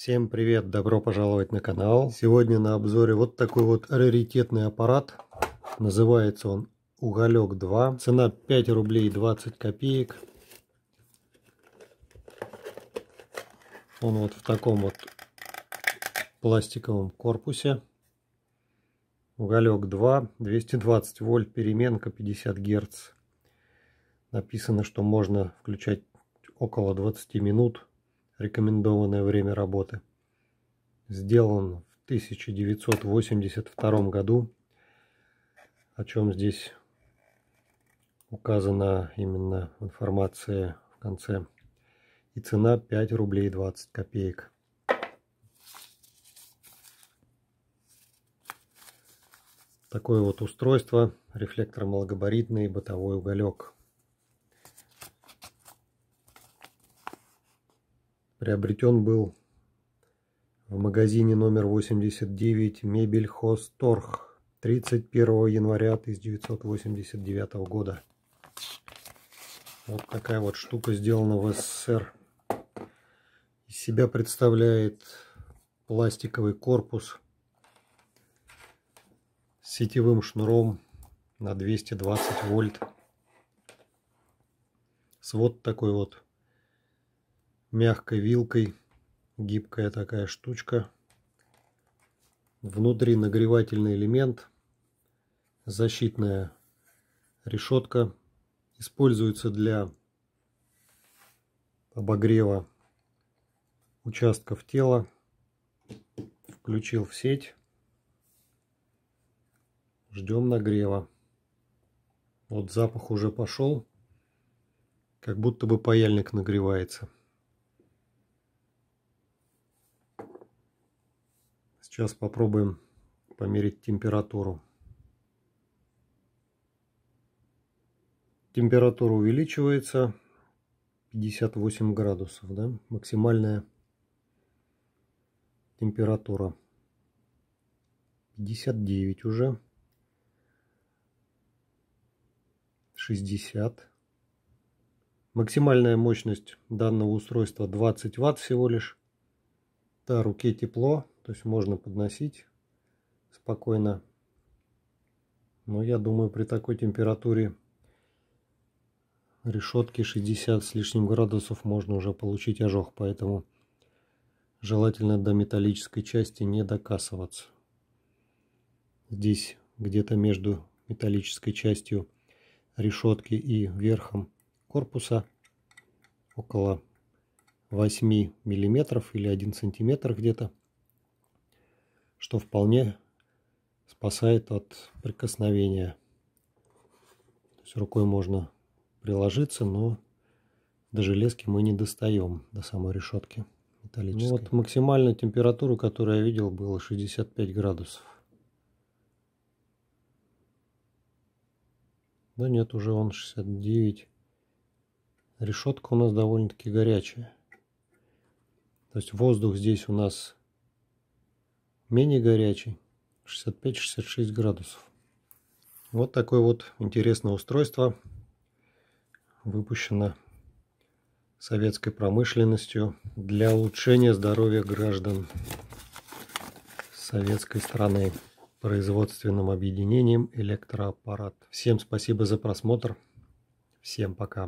Всем привет, добро пожаловать на канал. Сегодня на обзоре вот такой вот раритетный аппарат. Называется он Уголек 2. Цена 5 рублей 20 копеек. Он вот в таком вот пластиковом корпусе. Уголек 2, 220 вольт, переменка 50 герц. Написано, что можно включать около 20 минут рекомендованное время работы. Сделан в 1982 году, о чем здесь указана именно информация в конце. И цена 5 рублей 20 копеек. Такое вот устройство, рефлектор малогабаритный, бытовой уголек. Приобретен был в магазине номер 89 Мебель Хосторг 31 января 1989 года. Вот такая вот штука сделана в СССР. Из себя представляет пластиковый корпус с сетевым шнуром на 220 вольт. Свод такой вот мягкой вилкой. Гибкая такая штучка. Внутри нагревательный элемент. Защитная решетка. Используется для обогрева участков тела. Включил в сеть. Ждем нагрева. Вот запах уже пошел. Как будто бы паяльник нагревается. Сейчас попробуем померить температуру. Температура увеличивается. 58 градусов, да, максимальная температура. 59 уже. 60 максимальная мощность данного устройства 20 ватт всего лишь. Да, руке тепло то есть можно подносить спокойно. Но я думаю, при такой температуре решетки 60 с лишним градусов можно уже получить ожог. Поэтому желательно до металлической части не докасываться. Здесь где-то между металлической частью решетки и верхом корпуса около 8 миллиметров или 1 сантиметр где-то что вполне спасает от прикосновения. То есть рукой можно приложиться, но до железки мы не достаем, до самой решетки металлической. Ну вот максимальная температура, которую я видел, была 65 градусов. Да нет, уже он 69. Решетка у нас довольно-таки горячая. То есть воздух здесь у нас менее горячий 65-66 градусов. Вот такое вот интересное устройство выпущено советской промышленностью для улучшения здоровья граждан советской страны производственным объединением электроаппарат всем спасибо за просмотр. Всем пока